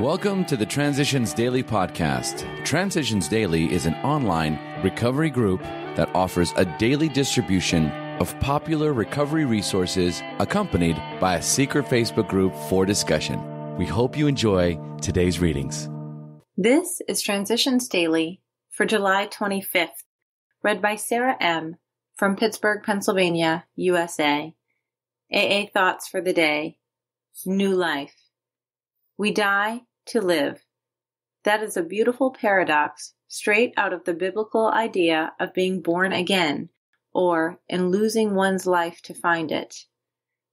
Welcome to the Transitions Daily podcast. Transitions Daily is an online recovery group that offers a daily distribution of popular recovery resources accompanied by a secret Facebook group for discussion. We hope you enjoy today's readings. This is Transitions Daily for July 25th, read by Sarah M. from Pittsburgh, Pennsylvania, USA. AA Thoughts for the Day New Life. We die to live. That is a beautiful paradox straight out of the biblical idea of being born again, or in losing one's life to find it.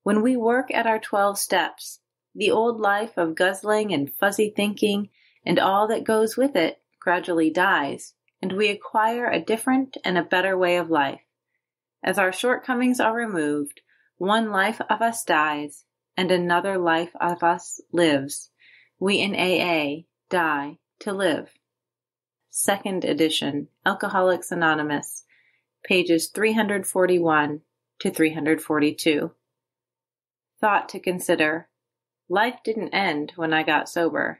When we work at our 12 steps, the old life of guzzling and fuzzy thinking and all that goes with it gradually dies, and we acquire a different and a better way of life. As our shortcomings are removed, one life of us dies, and another life of us lives. We in AA die to live. Second edition, Alcoholics Anonymous, pages 341 to 342. Thought to consider. Life didn't end when I got sober.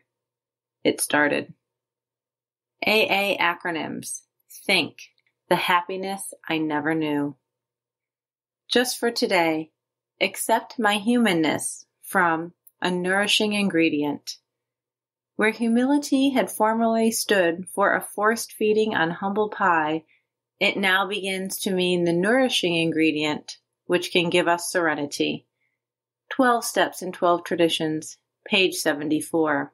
It started. AA acronyms. Think. The happiness I never knew. Just for today, accept my humanness from a nourishing ingredient. Where humility had formerly stood for a forced feeding on humble pie, it now begins to mean the nourishing ingredient which can give us serenity. 12 Steps in 12 Traditions, page 74.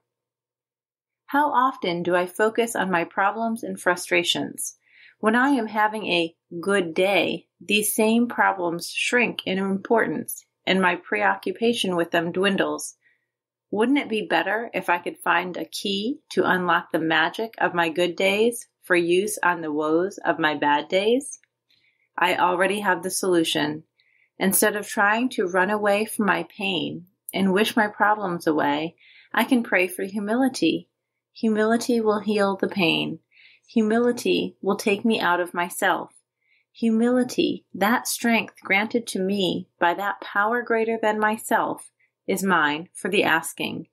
How often do I focus on my problems and frustrations? When I am having a good day, these same problems shrink in importance and my preoccupation with them dwindles. Wouldn't it be better if I could find a key to unlock the magic of my good days for use on the woes of my bad days? I already have the solution. Instead of trying to run away from my pain and wish my problems away, I can pray for humility. Humility will heal the pain. Humility will take me out of myself. Humility, that strength granted to me by that power greater than myself, is mine for the asking.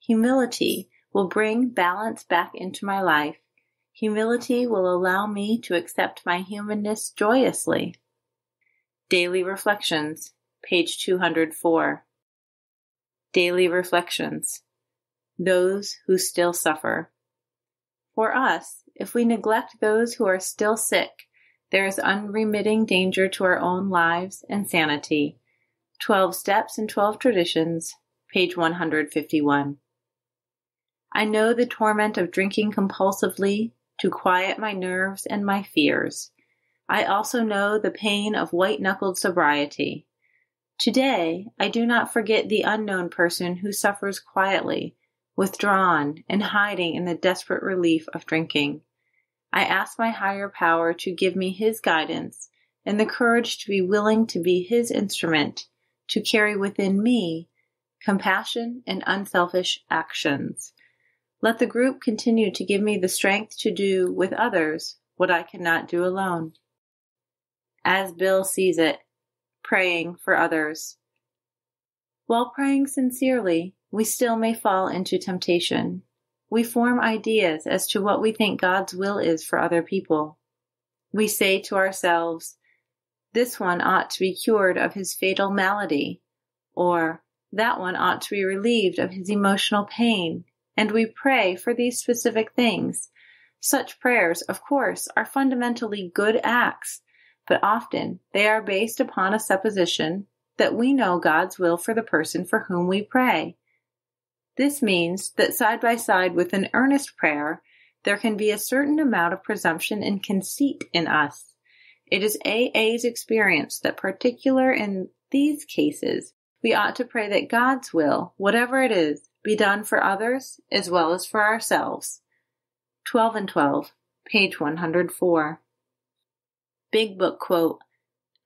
Humility will bring balance back into my life. Humility will allow me to accept my humanness joyously. Daily Reflections, page 204. Daily Reflections. Those who still suffer. For us, if we neglect those who are still sick, there is unremitting danger to our own lives and sanity. 12 Steps and 12 Traditions, page 151. I know the torment of drinking compulsively to quiet my nerves and my fears. I also know the pain of white knuckled sobriety. Today, I do not forget the unknown person who suffers quietly, withdrawn, and hiding in the desperate relief of drinking. I ask my higher power to give me his guidance and the courage to be willing to be his instrument to carry within me compassion and unselfish actions. Let the group continue to give me the strength to do with others what I cannot do alone. As Bill sees it, praying for others. While praying sincerely, we still may fall into temptation. We form ideas as to what we think God's will is for other people. We say to ourselves, this one ought to be cured of his fatal malady, or that one ought to be relieved of his emotional pain, and we pray for these specific things. Such prayers, of course, are fundamentally good acts, but often they are based upon a supposition that we know God's will for the person for whom we pray. This means that side by side with an earnest prayer, there can be a certain amount of presumption and conceit in us. It is AA's experience that particular in these cases, we ought to pray that God's will, whatever it is, be done for others as well as for ourselves. 12 and 12, page 104. Big Book quote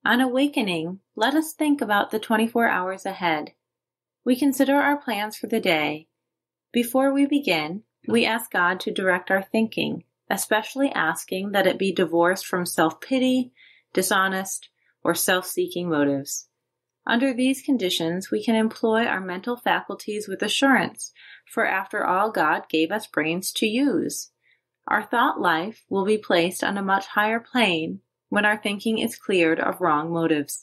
On awakening, let us think about the 24 hours ahead. We consider our plans for the day. Before we begin, we ask God to direct our thinking especially asking that it be divorced from self pity, dishonest, or self seeking motives. Under these conditions, we can employ our mental faculties with assurance, for after all, God gave us brains to use. Our thought life will be placed on a much higher plane when our thinking is cleared of wrong motives.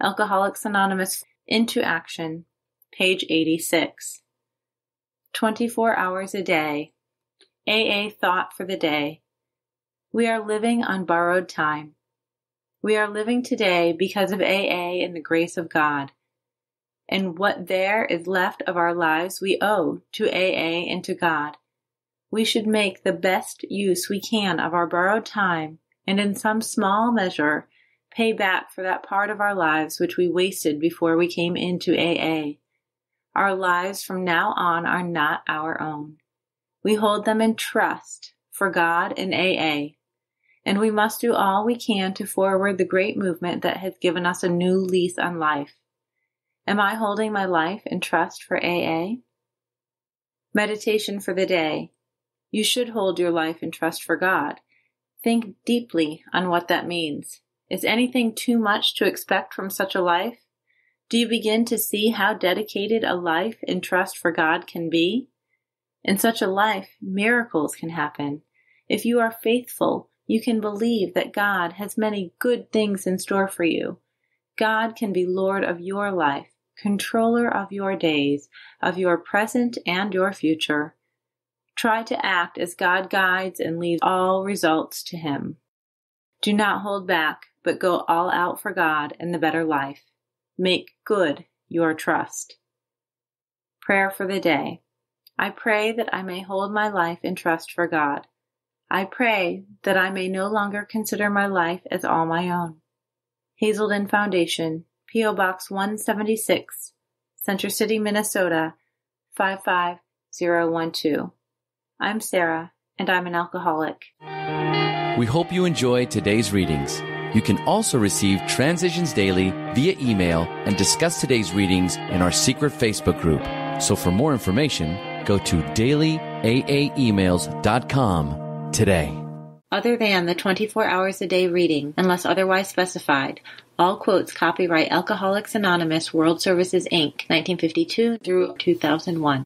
Alcoholics Anonymous Into Action, page 86. 24 hours a day. AA Thought for the Day. We are living on borrowed time. We are living today because of AA and the grace of God. And what there is left of our lives we owe to AA and to God. We should make the best use we can of our borrowed time and in some small measure pay back for that part of our lives which we wasted before we came into AA. Our lives from now on are not our own. We hold them in trust for God and AA and we must do all we can to forward the great movement that has given us a new lease on life. Am I holding my life in trust for AA? Meditation for the day. You should hold your life in trust for God. Think deeply on what that means. Is anything too much to expect from such a life? Do you begin to see how dedicated a life in trust for God can be? In such a life, miracles can happen. If you are faithful, you can believe that God has many good things in store for you. God can be Lord of your life, controller of your days, of your present and your future. Try to act as God guides and leaves all results to Him. Do not hold back, but go all out for God and the better life. Make good your trust. Prayer for the day. I pray that I may hold my life in trust for God. I pray that I may no longer consider my life as all my own. Hazelden Foundation, P.O. Box 176, Center City, Minnesota 55012. I'm Sarah, and I'm an alcoholic. We hope you enjoy today's readings. You can also receive Transitions Daily via email and discuss today's readings in our secret Facebook group. So for more information, go to dailyaaemails.com today. Other than the 24 hours a day reading, unless otherwise specified, all quotes copyright Alcoholics Anonymous World Services Inc., 1952 through 2001.